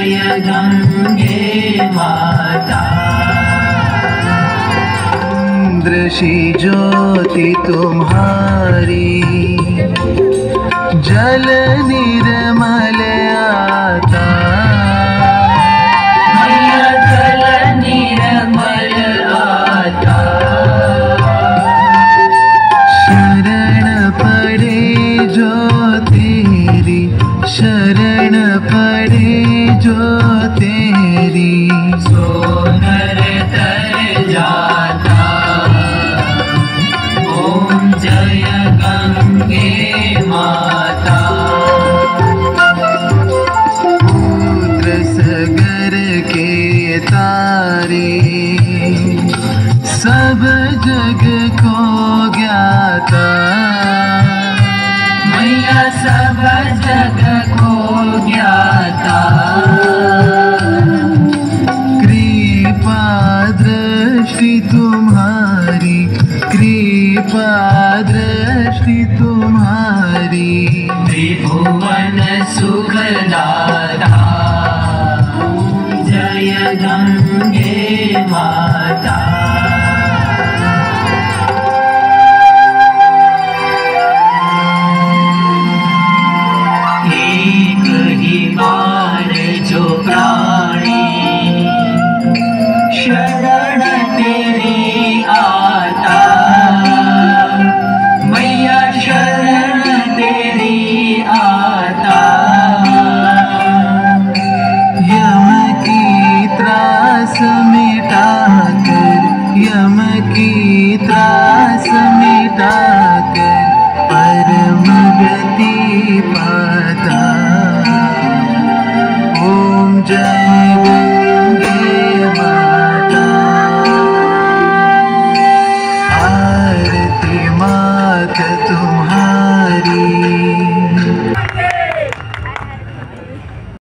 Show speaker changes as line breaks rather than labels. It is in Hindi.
जय गंगे माता।
दृषि ज्योति तुम्हारी जल निर्मल आता।
जल
शरण शरण पड़े जो तेरी
सोनर तर जाता। ओम जय गंगे माता।
पुत्र सगर के तारे, सब जग को ज्ञाता।
मैया सब जग
कृपा दृष्टि तुम्हारी।
त्रिभुवन सुखदाता Okay.